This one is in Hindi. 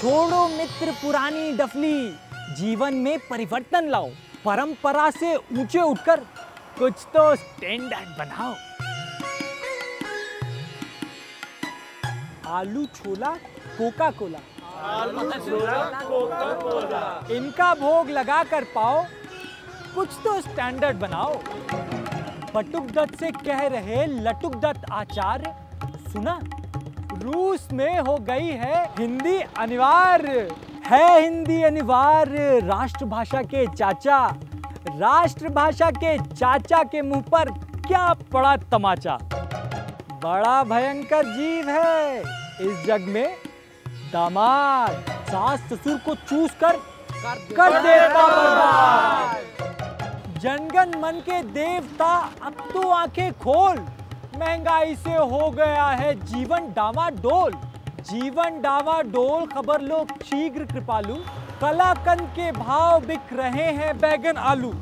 छोड़ो मित्र पुरानी डफली। जीवन में परिवर्तन लाओ। परंपरा से ऊँचे उठकर कुछ तो स्टैंडर्ड बनाओ। आलू छोला कोका कोला आलू छोला कोका कोला इनका भोग लगा कर पाओ। कुछ तो स्टैंडर्ड बनाओ। बटुक दत्त से कह रहे लटुक दत्त आचार्य सुना। रूस में हो गई है हिंदी अनिवार्य। है हिंदी अनिवार्य, राष्ट्रभाषा के चाचा। राष्ट्रभाषा के चाचा के मुँह पर क्या पड़ा तमाचा? बड़ा भयंकर जीव है। इस जग में दामाद, सास ससुर को चूस कर कर देता जनगण मन के देवता अब तो आँखें खोल। महँगाई से हो गया है जीवन डामाडोल जीवन डामाडोल खबर लो, शीघ्र कृपालू। कलाकंद के भाव बिक रहे हैं बैगन आलू।